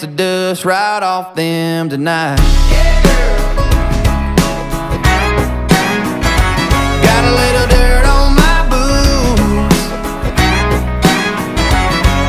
the dust right off them tonight.